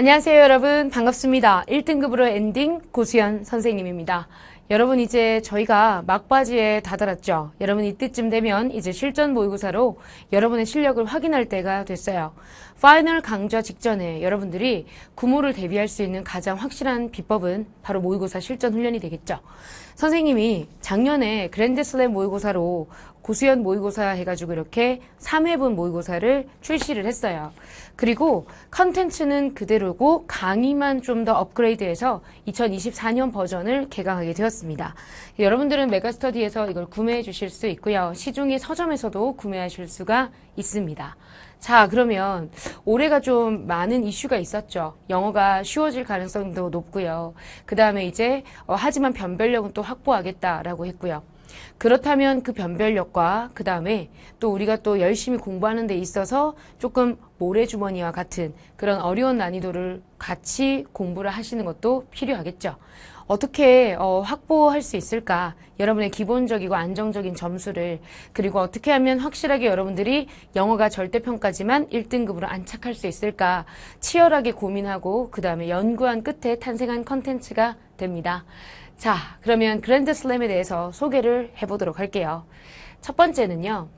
안녕하세요 여러분 반갑습니다. 1등급으로 엔딩 고수현 선생님입니다. 여러분 이제 저희가 막바지에 다다랐죠. 여러분 이때쯤 되면 이제 실전 모의고사로 여러분의 실력을 확인할 때가 됐어요. 파이널 강좌 직전에 여러분들이 구모를 대비할 수 있는 가장 확실한 비법은 바로 모의고사 실전 훈련이 되겠죠. 선생님이 작년에 그랜드슬램 모의고사로 고수현 모의고사 해가지고 이렇게 3회분 모의고사를 출시를 했어요. 그리고 컨텐츠는 그대로고 강의만 좀 더 업그레이드해서 2024년 버전을 개강하게 되었습니다. 여러분들은 메가스터디에서 이걸 구매해 주실 수 있고요. 시중의 서점에서도 구매하실 수가 있습니다. 자, 그러면 올해가 좀 많은 이슈가 있었죠. 영어가 쉬워질 가능성도 높고요. 그 다음에 이제 어, 하지만 변별력은 또 확보하겠다라고 했고요. 그렇다면 그 변별력과 그 다음에 또 우리가 또 열심히 공부하는 데 있어서 조금 모래주머니와 같은 그런 어려운 난이도를 같이 공부를 하시는 것도 필요하겠죠. 어떻게 어, 확보할 수 있을까? 여러분의 기본적이고 안정적인 점수를 그리고 어떻게 하면 확실하게 여러분들이 영어가 절대평가지만 1등급으로 안착할 수 있을까? 치열하게 고민하고 그 다음에 연구한 끝에 탄생한 컨텐츠가 됩니다. 자, 그러면 그랜드 슬램에 대해서 소개를 해보도록 할게요. 첫 번째는요,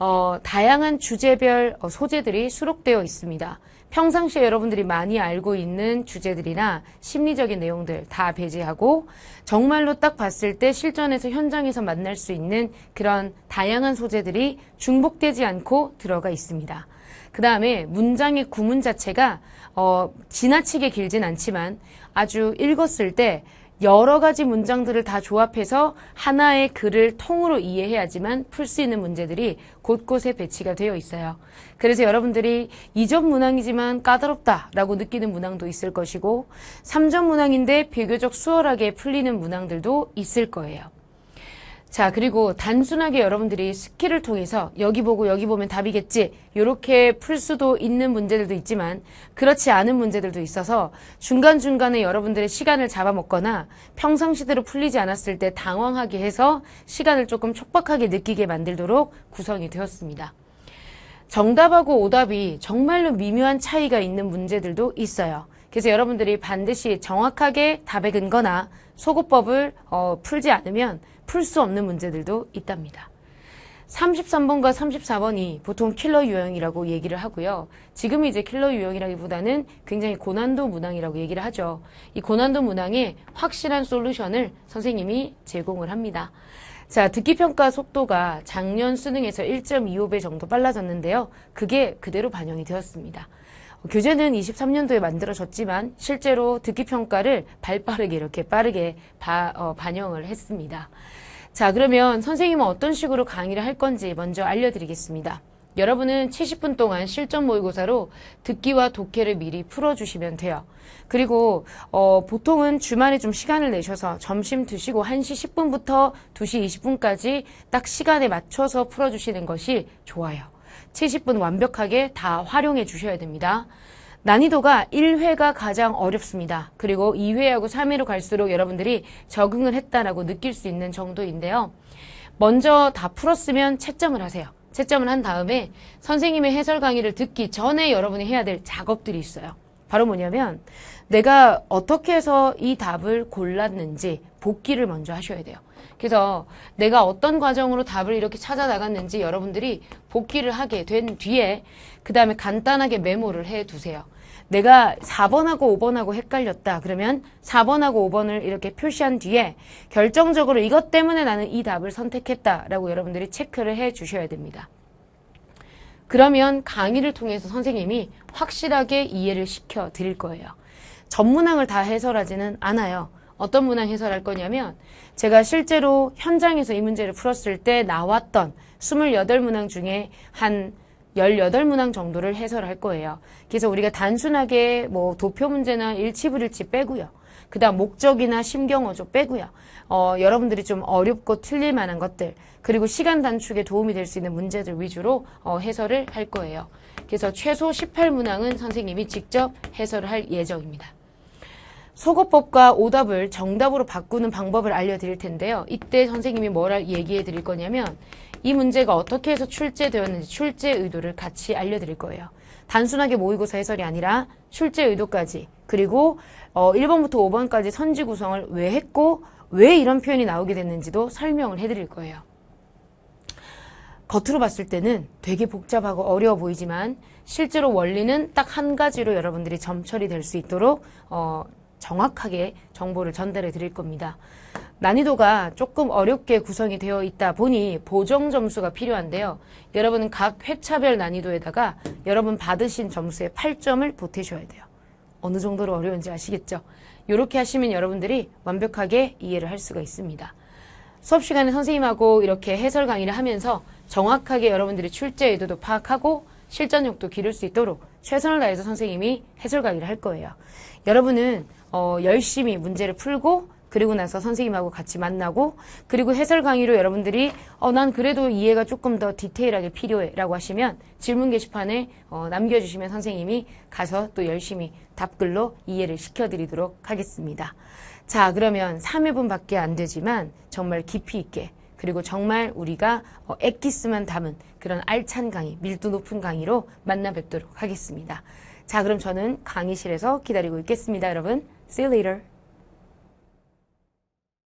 어, 다양한 주제별 어, 소재들이 수록되어 있습니다. 평상시에 여러분들이 많이 알고 있는 주제들이나 심리적인 내용들 다 배제하고 정말로 딱 봤을 때 실전에서 현장에서 만날 수 있는 그런 다양한 소재들이 중복되지 않고 들어가 있습니다. 그 다음에 문장의 구문 자체가 어, 지나치게 길진 않지만 아주 읽었을 때 여러 가지 문장들을 다 조합해서 하나의 글을 통으로 이해해야지만 풀 수 있는 문제들이 곳곳에 배치가 되어 있어요. 그래서 여러분들이 2점 문항이지만 까다롭다라고 느끼는 문항도 있을 것이고 3점 문항인데 비교적 수월하게 풀리는 문항들도 있을 거예요. 자, 그리고 단순하게 여러분들이 스킬을 통해서 여기 보고 여기 보면 답이겠지. 이렇게 풀 수도 있는 문제들도 있지만 그렇지 않은 문제들도 있어서 중간중간에 여러분들의 시간을 잡아먹거나 평상시대로 풀리지 않았을 때 당황하게 해서 시간을 조금 촉박하게 느끼게 만들도록 구성이 되었습니다. 정답하고 오답이 정말로 미묘한 차이가 있는 문제들도 있어요. 그래서 여러분들이 반드시 정확하게 답에 근거나 소거법을 어, 풀지 않으면 풀 수 없는 문제들도 있답니다. 33번과 34번이 보통 킬러 유형이라고 얘기를 하고요. 지금 이제 킬러 유형이라기보다는 굉장히 고난도 문항이라고 얘기를 하죠. 이 고난도 문항에 확실한 솔루션을 선생님이 제공을 합니다. 자, 듣기 평가 속도가 작년 수능에서 1.25배 정도 빨라졌는데요. 그게 그대로 반영이 되었습니다. 교재는 23년도에 만들어졌지만 실제로 듣기 평가를 발빠르게 이렇게 빠르게 바, 어, 반영을 했습니다. 자, 그러면 선생님은 어떤 식으로 강의를 할 건지 먼저 알려드리겠습니다. 여러분은 70분 동안 실전 모의고사로 듣기와 독해를 미리 풀어주시면 돼요. 그리고 어, 보통은 주말에 좀 시간을 내셔서 점심 드시고 1시 10분부터 2시 20분까지 딱 시간에 맞춰서 풀어주시는 것이 좋아요. 70분 완벽하게 다 활용해 주셔야 됩니다. 난이도가 1회가 가장 어렵습니다. 그리고 2회하고 3회로 갈수록 여러분들이 적응을 했다라고 느낄 수 있는 정도인데요. 먼저 다 풀었으면 채점을 하세요. 채점을 한 다음에 선생님의 해설 강의를 듣기 전에 여러분이 해야 될 작업들이 있어요. 바로 뭐냐면 내가 어떻게 해서 이 답을 골랐는지 복기를 먼저 하셔야 돼요. 그래서 내가 어떤 과정으로 답을 이렇게 찾아 나갔는지 여러분들이 복기를 하게 된 뒤에 그 다음에 간단하게 메모를 해 두세요. 내가 4번하고 5번하고 헷갈렸다. 그러면 4번하고 5번을 이렇게 표시한 뒤에 결정적으로 이것 때문에 나는 이 답을 선택했다라고 여러분들이 체크를 해 주셔야 됩니다. 그러면 강의를 통해서 선생님이 확실하게 이해를 시켜 드릴 거예요. 전문항을 다 해설하지는 않아요. 어떤 문항 해설할 거냐면 제가 실제로 현장에서 이 문제를 풀었을 때 나왔던 28문항 중에 한 18문항 정도를 해설할 거예요. 그래서 우리가 단순하게 뭐 도표 문제나 일치불일치 빼고요. 그 다음 목적이나 심경어조 빼고요. 어, 여러분들이 좀 어렵고 틀릴 만한 것들 그리고 시간 단축에 도움이 될 수 있는 문제들 위주로 어, 해설을 할 거예요. 그래서 최소 18문항은 선생님이 직접 해설을 할 예정입니다. 속어법과 오답을 정답으로 바꾸는 방법을 알려드릴 텐데요. 이때 선생님이 뭘 얘기해 드릴 거냐면 이 문제가 어떻게 해서 출제되었는지 출제 의도를 같이 알려드릴 거예요. 단순하게 모의고사 해설이 아니라 출제 의도까지 그리고 어, 1번부터 5번까지 선지 구성을 왜 했고 왜 이런 표현이 나오게 됐는지도 설명을 해드릴 거예요. 겉으로 봤을 때는 되게 복잡하고 어려워 보이지만 실제로 원리는 딱 한 가지로 여러분들이 점철이 될 수 있도록 어, 정확하게 정보를 전달해 드릴 겁니다. 난이도가 조금 어렵게 구성이 되어 있다 보니 보정 점수가 필요한데요. 여러분은 각 회차별 난이도에다가 여러분 받으신 점수의 8점을 보태셔야 돼요. 어느 정도로 어려운지 아시겠죠? 이렇게 하시면 여러분들이 완벽하게 이해를 할 수가 있습니다. 수업 시간에 선생님하고 이렇게 해설 강의를 하면서 정확하게 여러분들이 출제 의도도 파악하고 실전력도 기를 수 있도록 최선을 다해서 선생님이 해설 강의를 할 거예요. 여러분은 어, 열심히 문제를 풀고 그리고 나서 선생님하고 같이 만나고 그리고 해설 강의로 여러분들이 어, 난 그래도 이해가 조금 더 디테일하게 필요해 라고 하시면 질문 게시판에 어, 남겨주시면 선생님이 가서 또 열심히 답글로 이해를 시켜드리도록 하겠습니다. 자 그러면 3회분밖에 안 되지만 정말 깊이 있게 그리고 정말 우리가 어, 엑기스만 담은 그런 알찬 강의, 밀도 높은 강의로 만나 뵙도록 하겠습니다. 자, 그럼 저는 강의실에서 기다리고 있겠습니다, 여러분. See you later.